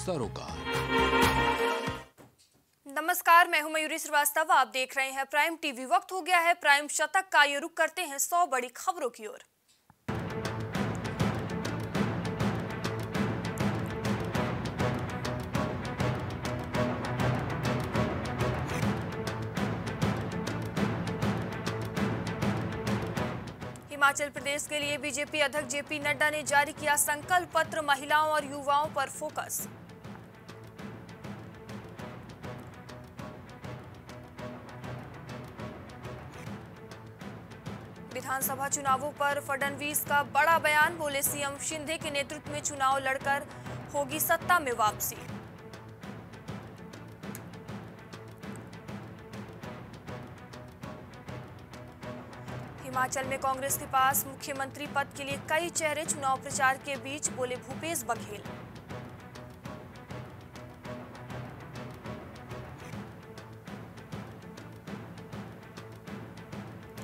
सरोकार। नमस्कार, मैं हूँ मयूरी श्रीवास्तव, आप देख रहे हैं प्राइम टीवी। वक्त हो गया है प्राइम शतक का, ये रुख करते हैं सौ बड़ी खबरों की ओर। हिमाचल प्रदेश के लिए बीजेपी अध्यक्ष जेपी नड्डा ने जारी किया संकल्प पत्र, महिलाओं और युवाओं पर फोकस। विधानसभा चुनावों पर फडणवीस का बड़ा बयान, बोले सीएम शिंदे के नेतृत्व में चुनाव लड़कर होगी सत्ता में वापसी। हिमाचल में कांग्रेस के पास मुख्यमंत्री पद के लिए कई चेहरे, चुनाव प्रचार के बीच, बोले भूपेश बघेल।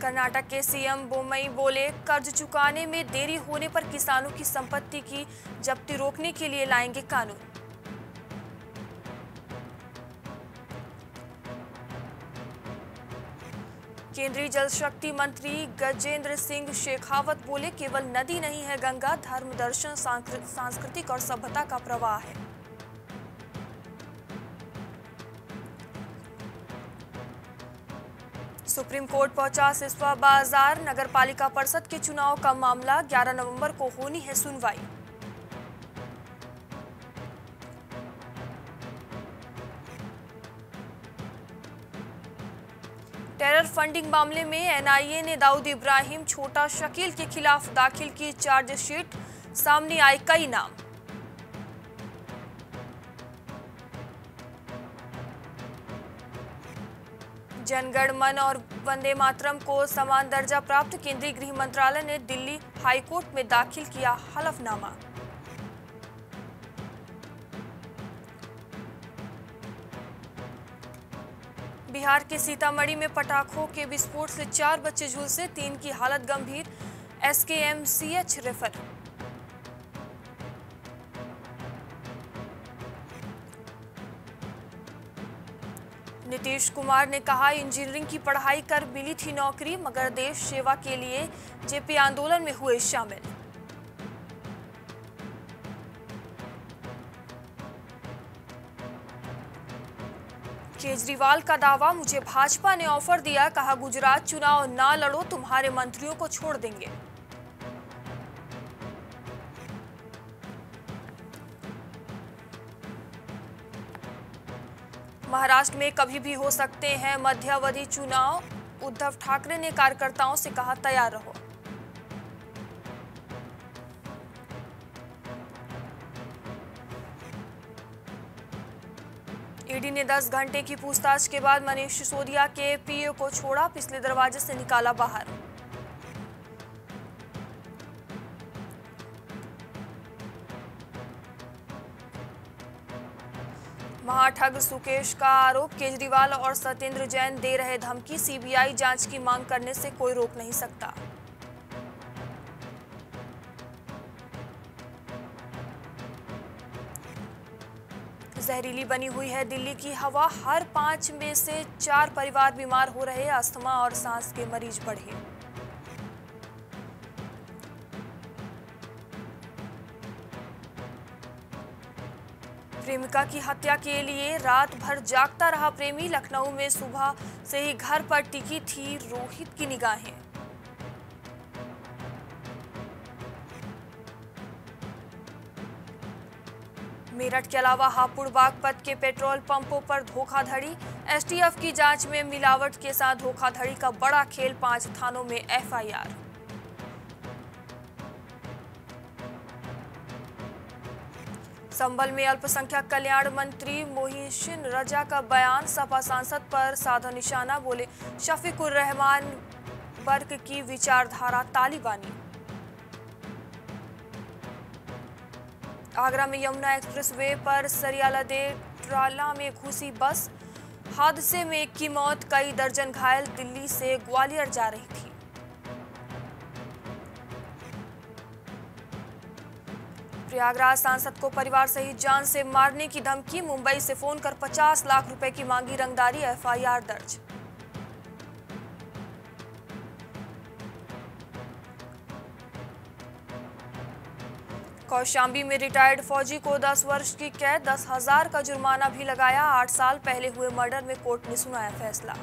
कर्नाटक के सीएम बोमई बोले, कर्ज चुकाने में देरी होने पर किसानों की संपत्ति की जब्ती रोकने के लिए लाएँगे कानून। केंद्रीय जल शक्ति मंत्री गजेंद्र सिंह शेखावत बोले, केवल नदी नहीं है गंगा, धर्म, दर्शन सांस्कृतिक और सभ्यता का प्रवाह है। सुप्रीम कोर्ट पहुँचा सिसवा बाज़ार। नगर पालिका परिषद के चुनाव का मामला 11 नवंबर को होनी है सुनवाई। टेरर फंडिंग मामले में एनआईए ने दाऊद इब्राहिम, छोटा शकील के खिलाफ दाखिल की चार्जशीट। सामने आए कई नाम। जनगण मन और वंदे मातरम को समान दर्जा प्राप्त केंद्रीय गृह मंत्रालय ने दिल्ली हाईकोर्ट में दाखिल किया हलफनामा। बिहार के सीतामढ़ी में पटाखों के विस्फोट से चार बच्चे झुलसे, तीन की हालत गंभीर, एसकेएमसीएच रेफर। नीतीश कुमार ने कहा, इंजीनियरिंग की पढ़ाई कर मिली थी नौकरी, मगर देश सेवा के लिए जेपी आंदोलन में हुए शामिल। केजरीवाल का दावा, मुझे भाजपा ने ऑफ़र दिया, कहा, गुजरात चुनाव ना लड़ो, तुम्हारे मंत्रियों को छोड़ देंगे। महाराष्ट्र में कभी भी हो सकते हैं मध्यावधि चुनाव। उद्धव ठाकरे ने कार्यकर्ताओं से कहा, तैयार रहो। ईडी ने 10 घंटे की पूछताछ के बाद मनीष सिसोदिया के पीए को छोड़ा, पिछले दरवाजे से निकाला बाहर। महाठग सुकेश का आरोप, केजरीवाल और सत्येंद्र जैन दे रहे धमकी, सीबीआई जाँच की मांग करने से कोई रोक नहीं सकता। जहरीली बनी हुई है दिल्ली की हवा, हर पाँच में से चार परिवार बीमार हो रहे अस्थमा और सांस के मरीज़ बढ़े। प्रेमिका की हत्या के लिए रात भर जागता रहा प्रेमी। लखनऊ में सुबह से ही घर पर टिकी थी रोहित की निगाहें। मेरठ के अलावा हापुड़ बागपत के पेट्रोल पंपों पर धोखाधड़ी। एसटीएफ की जाँच में मिलावट के साथ धोखाधड़ी का बड़ा खेल, पाँच थानों में एफआईआर। संभल में अल्पसंख्यक कल्याण मंत्री मोहिशिन रजा का बयान। सपा सांसद पर साधा निशाना, बोले, शफीकुर रहमान वर्ग की विचारधारा तालिबानी। आगरा में यमुना एक्सप्रेसवे पर सरियालदे ट्राला में घुसी बस। हादसे में एक की मौत, कई दर्जन घायल। दिल्ली से ग्वालियर जा रही थी। प्रयागराज सांसद को परिवार सहित जान से मारने की धमकी, मुंबई से फ़ोन कर 50 लाख रुपए की मांगी रंगदारी एफआईआर दर्ज। कौशाम्बी में रिटायर्ड फौजी को 10 वर्ष की कैद, दस हज़ार का जुर्माना भी लगाया, आठ साल पहले हुए मर्डर में कोर्ट ने सुनाया फैसला।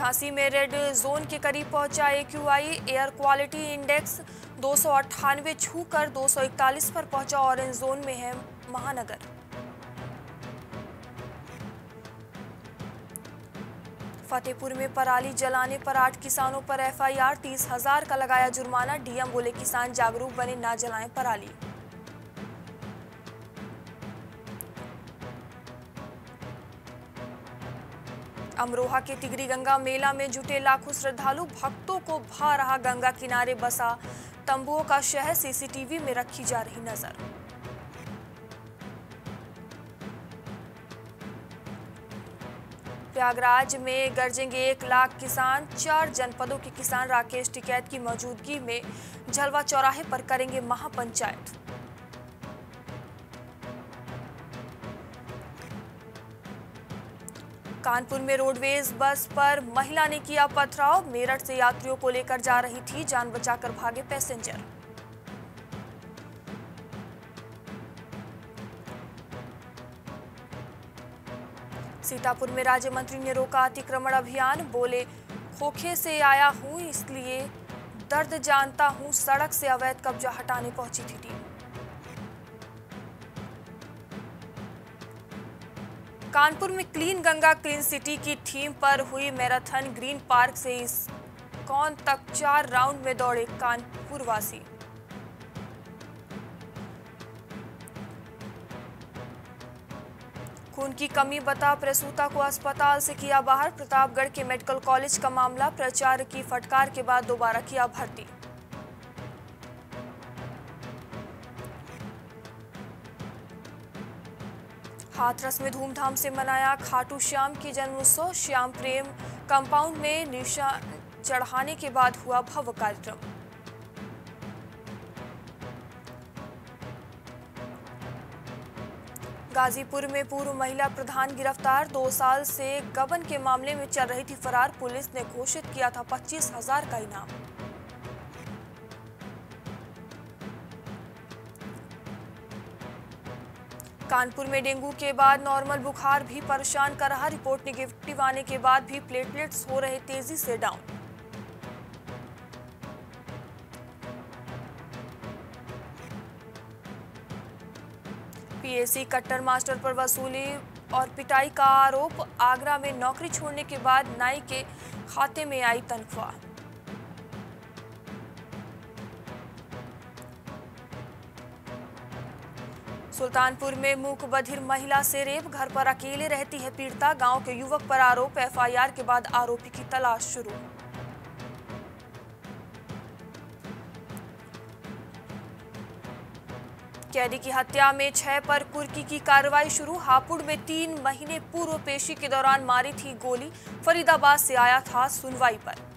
झांसी में रेड जोन के करीब पहुँचा एक्यूआई एयर क्वालिटी इंडेक्स दो सौ अट्ठानवे छू कर 241 पर पहुँचा ऑरेंज जोन में है महानगर। फतेहपुर में पराली जलाने पर आठ किसानों पर एफआईआर तीस हज़ार का लगाया जुर्माना, डीएम बोले किसान जागरूक बने ना जलाएँ पराली। अमरोहा के तिगरी गंगा मेला में जुटे लाखों श्रद्धालु भक्तों को भा रहा गंगा किनारे बसा। तंबुओं का शहर सीसीटीवी में रखी जा रही नज़र। प्रयागराज में गरजेंगे एक लाख किसान, चार जनपदों के किसान राकेश टिकैत की मौजूदगी में झलवा चौराहे पर करेंगे महापंचायत। कानपुर में रोडवेज़ बस पर महिला ने किया पथराव। मेरठ से यात्रियों को लेकर जा रही थी जान बचाकर भागे पैसेंजर। सीतापुर में राज्य मंत्री ने रोका अतिक्रमण अभियान। बोले, खोखे से आया हूँ, इसलिए दर्द जानता हूँ, सड़क से अवैध कब्जा हटाने पहुँची थी टीम। कानपुर में क्लीन गंगा क्लीन सिटी की थीम पर हुई मैराथन। ग्रीन पार्क से इस कौन तक चार राउंड में दौड़े कानपुर वासी खून की कमी बता प्रसूता को अस्पताल से किया बाहर। प्रतापगढ़ के मेडिकल कॉलेज का मामला, प्रचार की फटकार के बाद दोबारा किया भर्ती। हाथरस में धूमधाम से मनाया खाटू श्याम की जन्मोत्सव। श्याम प्रेम कंपाउंड में निशान चढ़ाने के बाद हुआ भव्य कार्यक्रम। गाजीपुर में पूर्व महिला प्रधान गिरफ़्तार। दो साल से गबन के मामले में चल रही थी फरार। पुलिस ने घोषित किया था पच्चीस हज़ार का इनाम। कानपुर में डेंगू के बाद नॉर्मल बुखार भी परेशान कर रहा। रिपोर्ट निगेटिव आने के बाद भी प्लेटलेट्स हो रहे तेज़ी से डाउन। पीएसी कट्टर मास्टर पर वसूली और पिटाई का आरोप। आगरा में नौकरी छोड़ने के बाद नाई के खाते में आई तनख्वाह। सुल्तानपुर में मूक बधिर महिला से रेप घर पर अकेले रहती है पीड़िता। गाँव के युवक पर आरोप, एफआईआर के बाद आरोपी की तलाश शुरू। कैदी की हत्या में छह पर कुर्की की कार्रवाई शुरू। हापुड़ में तीन महीने पूर्व पेशी के दौरान मारी थी गोली। फरीदाबाद से आया था सुनवाई पर।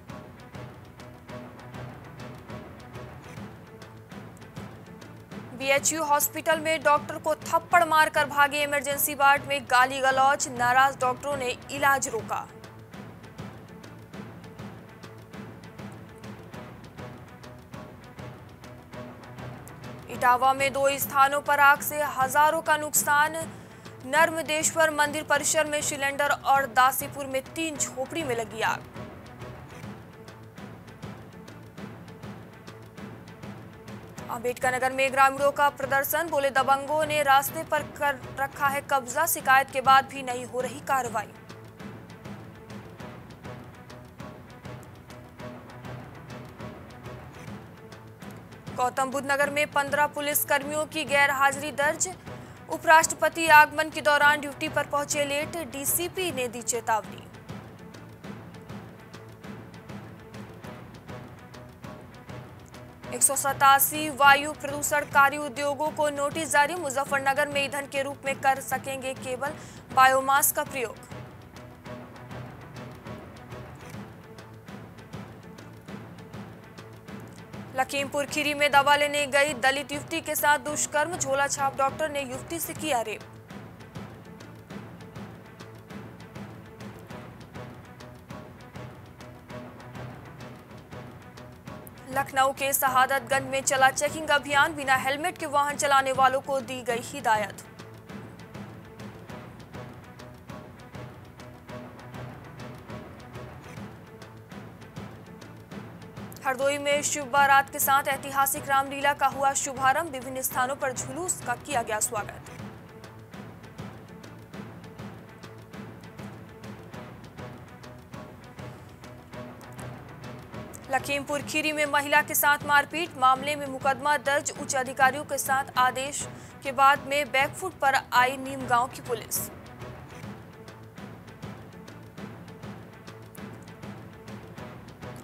बीएचयू हॉस्पिटल में डॉक्टर को थप्पड़ मारकर भागे इमरजेंसी वार्ड में गाली गलौच नाराज़ डॉक्टरों ने इलाज रोका। इटावा में दो स्थानों पर आग से हज़ारों का नुकसान। नर्मदेश्वर मंदिर परिसर में सिलेंडर और दासीपुर में तीन झोपड़ी में लगी आग। अंबेडकर नगर में ग्रामीणों का प्रदर्शन, बोले दबंगों ने रास्ते पर कर रखा है कब्जा, शिकायत के बाद भी नहीं हो रही कार्रवाई। गौतम बुद्ध नगर में पंद्रह पुलिस कर्मियों की गैर हाजिरी दर्ज। उपराष्ट्रपति आगमन के दौरान ड्यूटी पर पहुँचे लेट, डीसीपी ने दी चेतावनी। एक सौ सतासी वायु प्रदूषणकारी उद्योगों को नोटिस जारी। मुजफ्फरनगर में ईंधन के रूप में कर सकेंगे केवल बायोमास का प्रयोग। लखीमपुर खीरी में दवा लेने गई दलित युवती के साथ दुष्कर्म। झोला छाप डॉक्टर ने युवती से किया रेप। लखनऊ के शहादतगंज में चला चेकिंग अभियान, बिना हेलमेट के वाहन चलाने वालों को दी गई हिदायत। हरदोई में शिव बारात के साथ ऐतिहासिक रामलीला का हुआ शुभारंभ। विभिन्न स्थानों पर जुलूस का किया गया स्वागत। लखीमपुर खीरी में महिला के साथ मारपीट, मामले में मुकदमा दर्ज, उच्च अधिकारियों के साथ आदेश के बाद में बैकफुट पर आई नीम गाँव की पुलिस।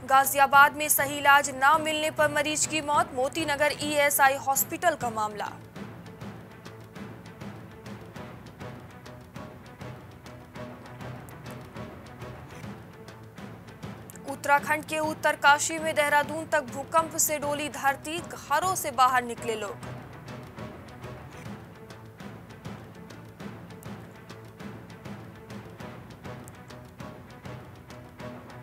गाजियाबाद में सही इलाज न मिलने पर मरीज़ की मौत मोती नगर ईएसआई हॉस्पिटल का मामला। उत्तराखंड के उत्तरकाशी में देहरादून तक भूकंप से डोली धरती, घरों से बाहर निकले लोग।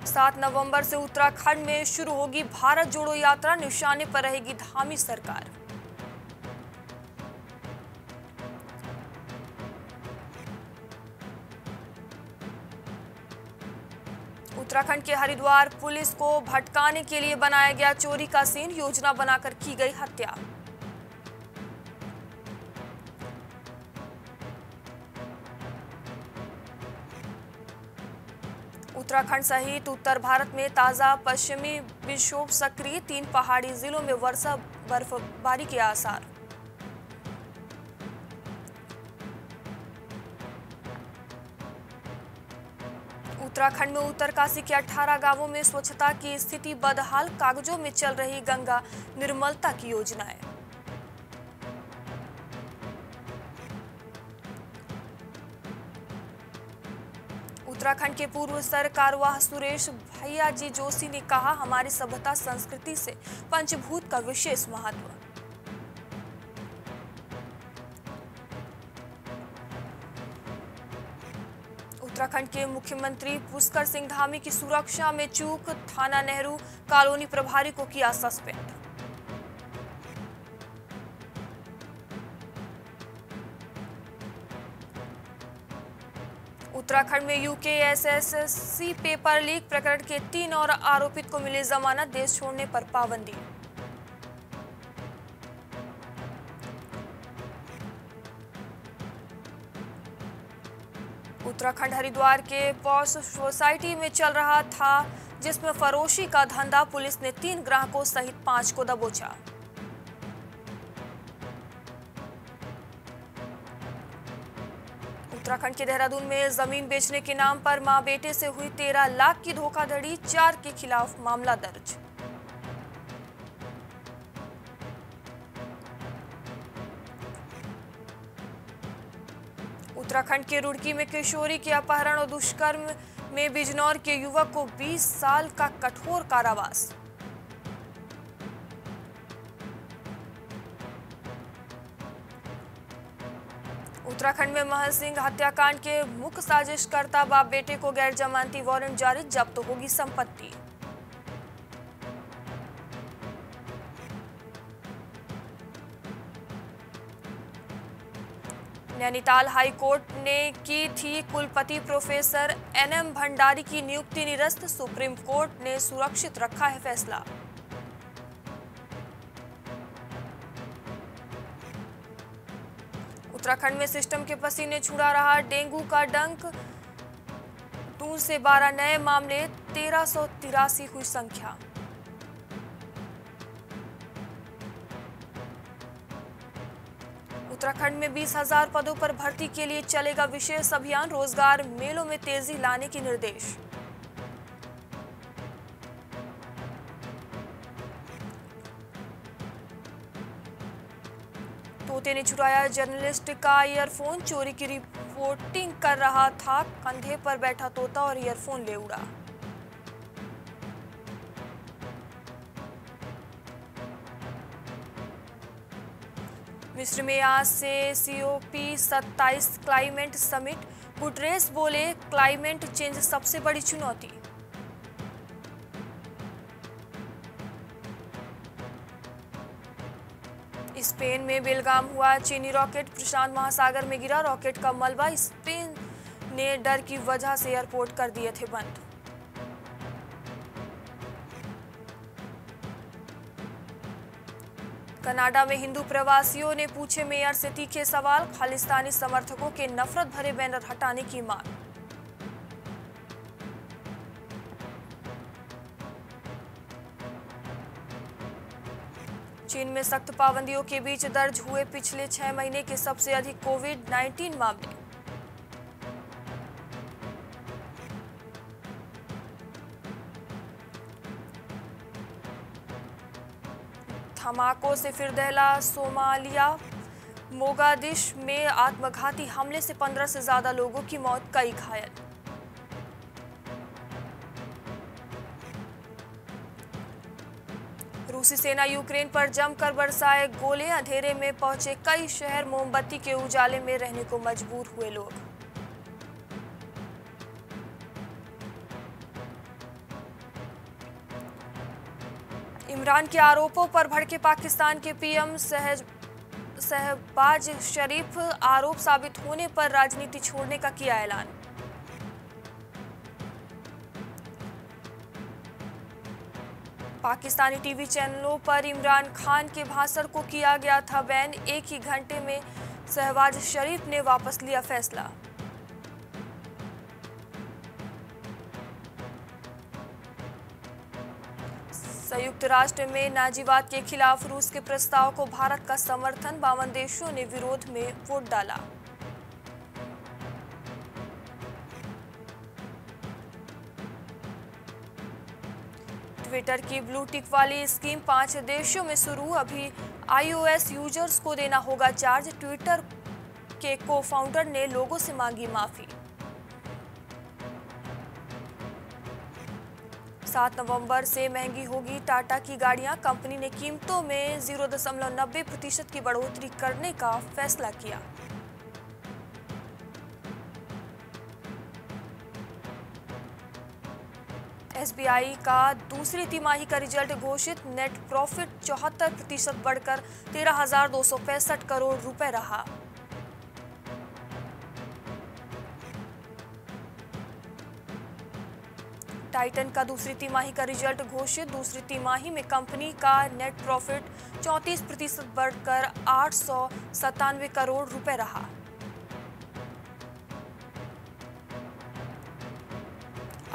सात नवंबर से उत्तराखंड में शुरू होगी भारत जोड़ो यात्रा, निशाने पर रहेगी धामी सरकार। उत्तराखंड के हरिद्वार पुलिस को भटकाने के लिए बनाया गया चोरी का सीन, योजना बनाकर की गई हत्या। उत्तराखंड सहित उत्तर भारत में ताज़ा पश्चिमी विक्षोभ सक्रिय, तीन पहाड़ी जिलों में वर्षा, बर्फबारी के आसार। उत्तराखंड में उत्तरकाशी के 18 गाँवों में स्वच्छता की स्थिति बदहाल, कागजों में चल रही गंगा निर्मलता की योजनाएँ। उत्तराखंड के पूर्व सरकारवाह सुरेश भैया जी जोशी ने कहा, हमारी सभ्यता संस्कृति से पंचभूत का विशेष महत्व। उत्तराखंड के मुख्यमंत्री पुष्कर सिंह धामी की सुरक्षा में चूक, थाना नेहरू कॉलोनी प्रभारी को किया सस्पेंड। उत्तराखंड में यूके यूकेएसएससी पेपर लीक प्रकरण के तीन और आरोपित को मिली जमानत, देश छोड़ने पर पाबंदी। उत्तराखंड हरिद्वार के पॉस सोसाइटी में चल रहा था, जिसमें फरोशी का धंधा पुलिस ने तीन ग्राहकों सहित पाँच को दबोचा। उत्तराखंड के देहरादून में ज़मीन बेचने के नाम पर माँ बेटे से हुई तेरह लाख की धोखाधड़ी, चार के खिलाफ मामला दर्ज। उत्तराखंड के रुड़की में किशोरी के अपहरण और दुष्कर्म में बिजनौर के युवक को 20 साल का कठोर कारावास। उत्तराखंड में महल सिंह हत्याकांड के मुख्य साजिशकर्ता बाप बेटे को गैर जमानती वारंट जारी, जब्त तो होगी संपत्ति। नैनीताल हाई कोर्ट ने की थी कुलपति प्रोफेसर एनएम भंडारी की नियुक्ति निरस्त। सुप्रीम कोर्ट ने सुरक्षित रखा है फैसला। उत्तराखंड में सिस्टम के पसीने छुड़ा रहा डेंगू का डंक। टू से 12 नए मामले, तेरह हुई संख्या। उत्तराखंड में बीस हज़ार पदों पर भर्ती के लिए चलेगा विशेष अभियान। रोज़गार मेलों में तेज़ी लाने के निर्देश। तोते ने चुराया जर्नलिस्ट का ईयरफोन चोरी की रिपोर्टिंग कर रहा था। कंधे पर बैठा तोता और ईयरफोन ले उड़ा। मिस्र में आज से सीओपी 27 क्लाइमेट समिट गुटरेस बोले क्लाइमेट चेंज सबसे बड़ी चुनौती। स्पेन में बेलगाम हुआ चीनी रॉकेट, प्रशांत महासागर में गिरा रॉकेट का मलबा। स्पेन ने डर की वजह से एयरपोर्ट कर दिए थे बंद। कनाडा में हिंदू प्रवासियों ने पूछे मेयर से तीखे सवाल, खालिस्तानी समर्थकों के नफरत भरे बैनर हटाने की मांग। चीन में सख्त पाबंदियों के बीच दर्ज हुए पिछले छह महीने के सबसे अधिक कोविड 19 मामले। धमाकों से फिर दहला सोमालिया, मोगादिश में आत्मघाती हमले से 15 से ज़्यादा लोगों की मौत, कई घायल। रूसी सेना यूक्रेन पर जमकर बरसाए गोले, अंधेरे में पहुँचे कई शहर, मोमबत्ती के उजाले में रहने को मजबूर हुए लोग। इमरान के आरोपों पर भड़के पाकिस्तान के पीएम सहज सहबाज शरीफ आरोप साबित होने पर राजनीति छोड़ने का किया ऐलान। पाकिस्तानी टीवी चैनलों पर इमरान खान के भाषण को किया गया था बैन, एक ही घंटे में शहबाज शरीफ ने वापस लिया फैसला। संयुक्त राष्ट्र में नाजीवाद के खिलाफ रूस के प्रस्ताव को भारत का समर्थन, बावन देशों ने विरोध में वोट डाला। ट्विटर की ब्लू टिक वाली स्कीम पाँच देशों में शुरू, अभी आईओएस यूज़र्स को देना होगा चार्ज। ट्विटर के को फाउंडर ने लोगों से मांगी माफ़ी। सात नवंबर से महँगी होगी टाटा की गाड़ियाँ। कंपनी ने कीमतों में ज़ीरो दशमलव नब्बे प्रतिशत की बढ़ोतरी करने का फैसला किया। एसबीआई का दूसरी तिमाही का रिज़ल्ट घोषित। नेट प्रॉफिट चौहत्तर प्रतिशत बढ़कर तेरह करोड़ रुपए रहा। टाइटन का दूसरी तिमाही का रिज़ल्ट घोषित। दूसरी तिमाही में कंपनी का नेट प्रॉफिट 34 प्रतिशत बढ़कर आठ सौ सत्तानवे करोड़ रुपए रहा।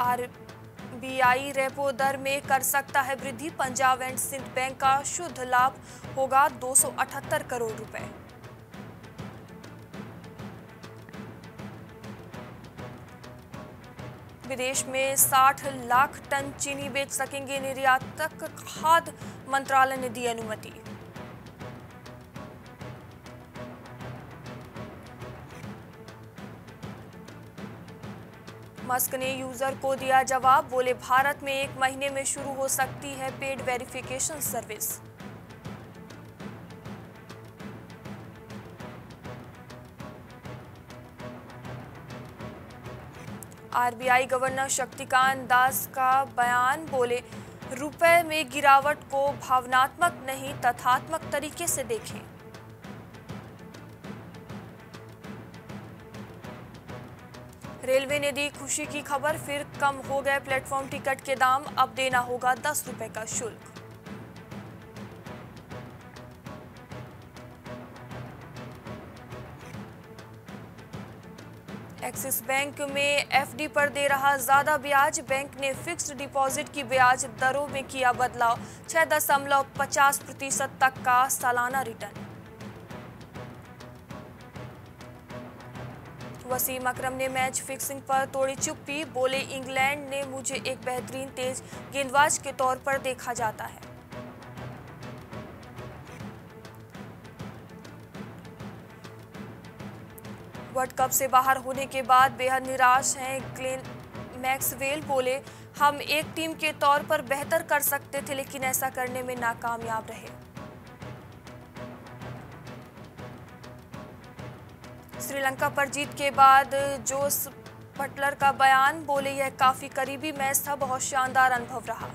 आरबीआई रेपो दर में कर सकता है वृद्धि। पंजाब एंड सिंध बैंक का शुद्ध लाभ होगा 278 करोड़ रुपए। विदेश में 60 लाख टन चीनी बेच सकेंगे निर्यातक खाद्य मंत्रालय ने दी अनुमति। मस्क ने यूज़र को दिया जवाब, बोले, भारत में एक महीने में शुरू हो सकती है paid verification service. RBI governor Shaktikanta Das का बयान बोले, रुपए में गिरावट को भावनात्मक नहीं, तथात्मक तरीके से देखें। रेलवे ने दी खुशी की खबर, फिर कम हो गए प्लेटफॉर्म टिकट के दाम, अब देना होगा दस रुपए का शुल्क। एक्सिस बैंक में एफडी पर दे रहा ज़्यादा ब्याज। बैंक ने फिक्स्ड डिपॉजिट की ब्याज दरों में किया बदलाव, छह दशमलव पचास प्रतिशत तक का सालाना रिटर्न। वसीम अकरम ने मैच फिक्सिंग पर तोड़ी चुप्पी, बोले, इंग्लैंड ने मुझे एक बेहतरीन तेज गेंदबाज के तौर पर देखा जाता है। वर्ल्ड कप से बाहर होने के बाद बेहद निराश हैं ग्लेन मैक्सवेल बोले, हम एक टीम के तौर पर बेहतर कर सकते थे, लेकिन ऐसा करने में नाकामयाब रहे। श्रीलंका पर जीत के बाद जोस बटलर का बयान बोले, यह काफ़ी करीबी मैच था, बहुत शानदार अनुभव रहा।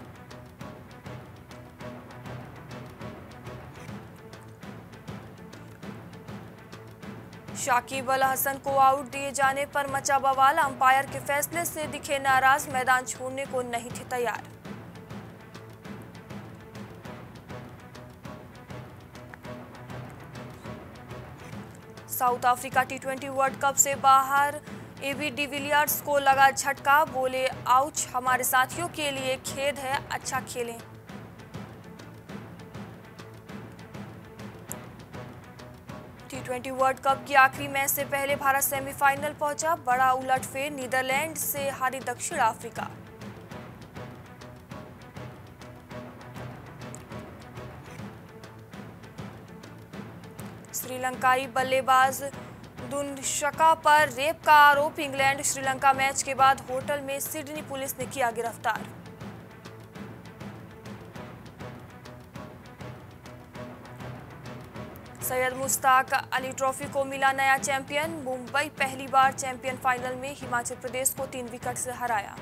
शाकिब अल हसन को आउट दिए जाने पर मचा बवाल। अंपायर के फैसले से दिखे नाराज़, मैदान छोड़ने को नहीं थे तैयार। South Africa T twenty World Cup से बाहर, एबी डिविलियर्स को लगा झटका। बोले, आउच, हमारे साथियों के लिए खेद है अच्छा खेलें। ट्वेंटी वर्ल्ड कप की आखिरी मैच से पहले भारत सेमीफाइनल पहुँचा, बड़ा उलटफेर नीदरलैंड से हारी दक्षिण अफ्रीका। श्रीलंकाई बल्लेबाज दुनशका पर रेप का आरोप, इंग्लैंड श्रीलंका मैच के बाद होटल में सिडनी पुलिस ने किया गिरफ़्तार। सैयद मुश्ताक अली ट्रॉफी को मिला नया चैंपियन। मुंबई पहली बार चैंपियन फाइनल में हिमाचल प्रदेश को तीन विकेट से हराया।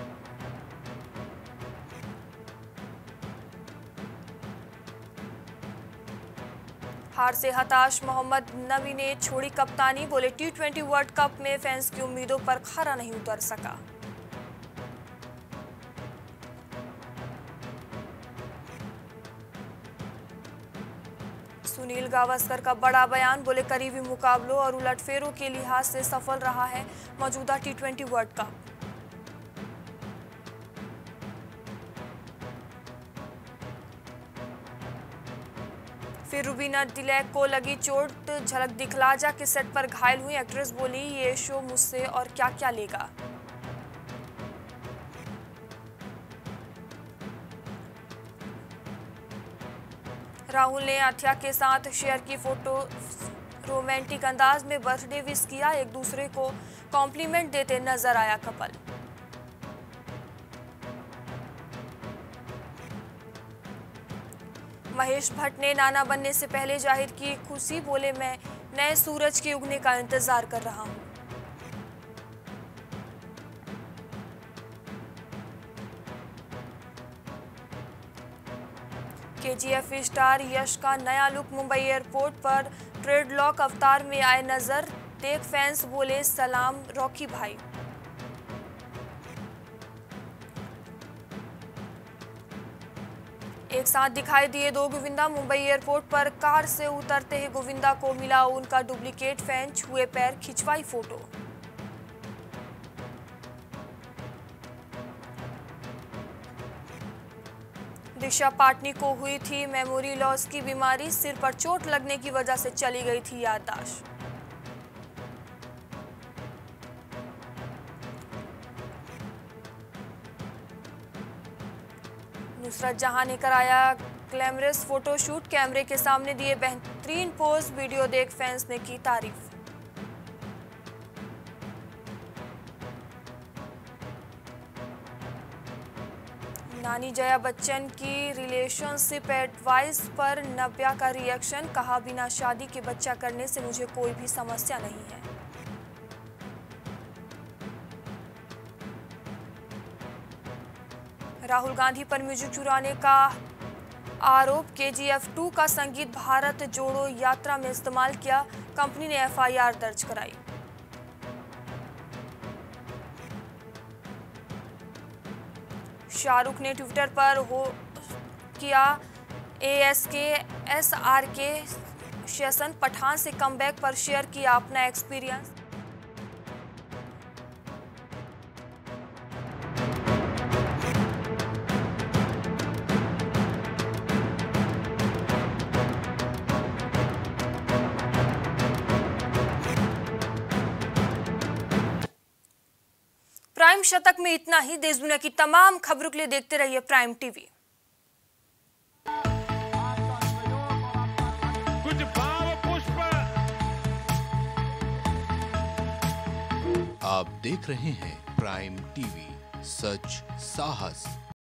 हार से हताश मोहम्मद नबी ने छोड़ी कप्तानी, बोले, टी ट्वेंटी वर्ल्ड कप में फैंस की उम्मीदों पर खरा नहीं उतर सका। सुनील गावस्कर का बड़ा बयान, बोले करीबी मुकाबलों और उलटफेरों के लिहाज से सफल रहा है मौजूदा टी ट्वेंटी वर्ल्ड कप फिर रुबीना दिलैक को लगी चोट, झलक दिखलाजा के सेट पर घायल हुई एक्ट्रेस, बोली, ये शो मुझसे और क्या क्या लेगा? राहुल ने आथिया के साथ शेयर की फ़ोटो। रोमांटिक अंदाज में बर्थडे विश किया, एक दूसरे को कॉम्प्लीमेंट देते नज़र आया कपल। महेश भट्ट ने नाना बनने से पहले ज़ाहिर की खुशी, बोले, मैं नए सूरज के उगने का इंतज़ार कर रहा हूँ। केजीएफ स्टार यश का नया लुक मुंबई एयरपोर्ट पर ट्रेड लॉक अवतार में आए नज़र, देख फैंस बोले, सलाम, रॉकी भाई। एक साथ दिखाई दिए दो गोविंदा, मुंबई एयरपोर्ट पर कार से उतरते ही गोविंदा को मिला उनका डुप्लीकेट फ़ैन, छुए पैर, खिंचवाई फ़ोटो। दिशा पाटनी को हुई थी मेमोरी लॉस की बीमारी, सिर पर चोट लगने की वजह से चली गई थी याददाश्त। नुसरत जहाँ ने कराया ग्लैमरस फोटोशूट, कैमरे के सामने दिए बेहतरीन पोज, वीडियो देख फैंस ने की तारीफ़। नानी जया बच्चन की रिलेशनशिप एडवाइस पर नव्या का रिएक्शन कहा, बिना शादी के बच्चा करने से मुझे कोई भी समस्या नहीं है। राहुल गांधी पर म्यूज़िक चुराने का आरोप के जी एफ़ टू का संगीत भारत जोड़ो यात्रा में इस्तेमाल किया, कंपनी ने एफआईआर दर्ज कराई। शाहरुख ने ट्विटर पर हो किया S K S R K session Pathan से कमबैक पर शेयर किया अपना एक्सपीरियंस शतक में इतना ही देश दुनिया की तमाम खबरों के लिए देखते रहिए प्राइम टीवी। कुछ भाव पुष्प। आप देख रहे हैं प्राइम टीवी सच साहस।